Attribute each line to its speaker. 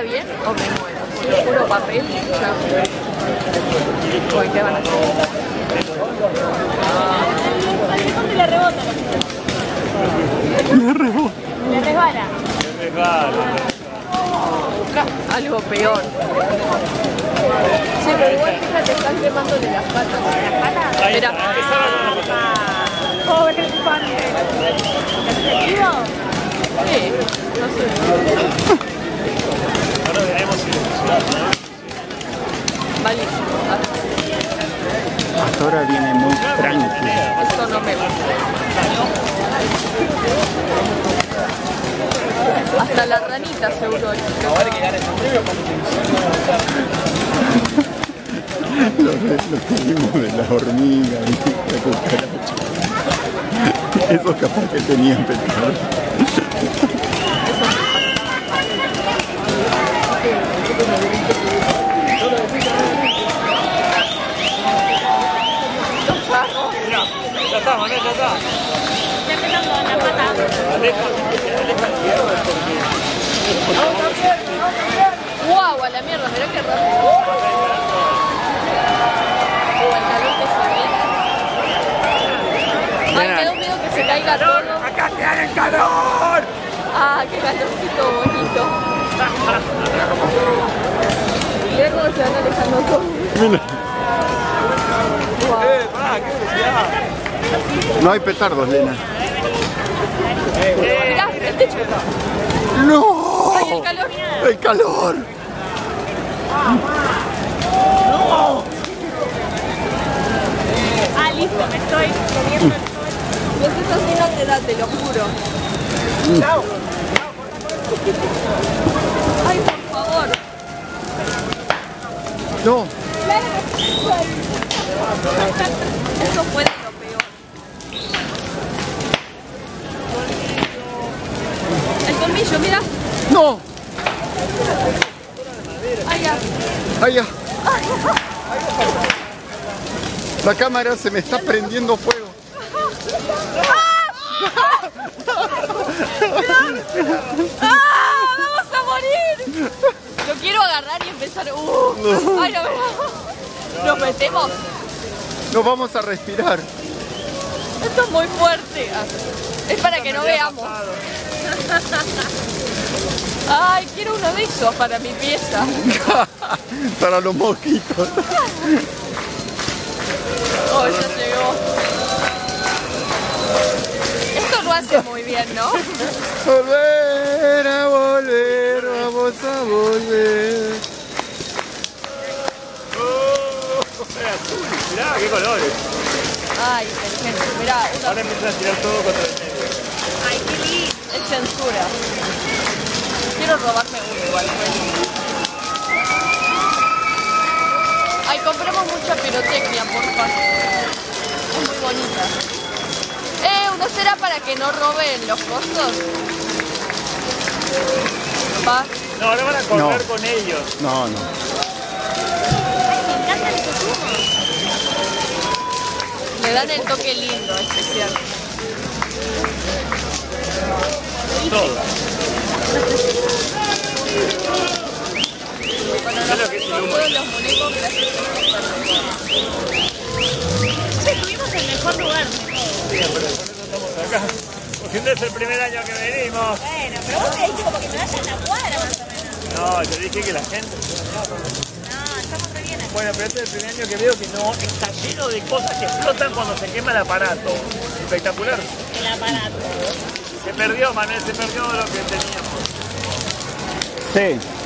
Speaker 1: queda bien o me muero. Si es puro papel, ya. Uy, ¿qué van a hacer?
Speaker 2: ¿Dónde le rebota?
Speaker 3: Me rebota.
Speaker 2: Le resbala.
Speaker 1: Busca algo peor. Sí, pero igual fíjate, están quemándole las patas. ¿Las patas?
Speaker 4: Ahí
Speaker 1: Mira.
Speaker 4: está.
Speaker 2: Pobre elefante. ¿Efectivo?
Speaker 1: Sí, no sé.
Speaker 3: Hasta ahora viene muy tranquilo.
Speaker 1: Eso no me gusta. Hasta la ranita seguro.
Speaker 3: Los, los tenemos de la hormiga y la cucaracha. Esos capaz que tenían petardo.
Speaker 4: Está, Manuel, ya está.
Speaker 2: Ya empezando la pata.
Speaker 4: Aleja, aleja el porque
Speaker 1: ¡Guau! A la mierda, mirá qué rápido. El calor que se. Ay, me da un miedo que se caiga todo.
Speaker 3: ¡Acá te dan el calor!
Speaker 1: Ah, qué calorcito bonito. Mirá cómo se van alejando todos.
Speaker 3: Mira.
Speaker 4: Eh, pará, qué velocidad.
Speaker 3: No hay petardos, Lena. ¡No!
Speaker 1: Ay, el calor.
Speaker 3: ¡El calor!
Speaker 2: Ah, listo, me estoy comiendo el sol.
Speaker 1: Pues eso sí no te da, te lo juro. Ay, por favor.
Speaker 3: ¡No!
Speaker 1: Eso fue El colmillo, mira.
Speaker 3: ¡No!
Speaker 1: ¡Ay, ya!
Speaker 3: La cámara se me está prendiendo fuego.
Speaker 1: ¡Ah! ¡Vamos a morir! Lo quiero agarrar y empezar. ¡Uh! ¡Ay, no, no! ¿Nos metemos?
Speaker 3: Nos vamos a respirar.
Speaker 1: Esto es muy fuerte. Ah, Es para que no veamos. Ay, quiero uno de esos para mi pieza.
Speaker 3: Para los mosquitos.
Speaker 1: Oh, ya llegó. Esto lo hace muy bien, ¿no?
Speaker 3: Volver a volver, vamos a volver.
Speaker 4: Oh, es azul. Mirá, qué colores. Ahora empiezan a tirar todo contra el medio.
Speaker 2: Ay, qué lindo.
Speaker 1: es censura. Quiero robarme uno igual. Ay, compremos mucha pirotecnia, porfa. Es muy bonita. Eh, ¿no será para que no roben los costos? Va.
Speaker 4: No, ahora van a correr
Speaker 3: No.
Speaker 4: con ellos.
Speaker 3: No, no.
Speaker 2: Me encantan estos humos.
Speaker 1: Le dan el toque lindo, especial.
Speaker 4: Todo.
Speaker 1: Bueno,
Speaker 4: Mirá
Speaker 1: no,
Speaker 4: lo que es el
Speaker 1: con
Speaker 4: humo.
Speaker 1: todos los muñecos, gracias.
Speaker 2: Estuvimos en el mejor lugar.
Speaker 4: Sí, pero por eso estamos acá. Porque no es el primer año que venimos.
Speaker 2: Bueno, pero vos me dijiste como que me vayas a la cuadra más o menos.
Speaker 4: No, yo dije que la gente. Bueno, pero este es el primer año que veo que no está lleno de cosas que explotan cuando se quema el aparato. Espectacular.
Speaker 2: El aparato.
Speaker 4: Se perdió, Manuel, se perdió lo que teníamos.
Speaker 3: Sí.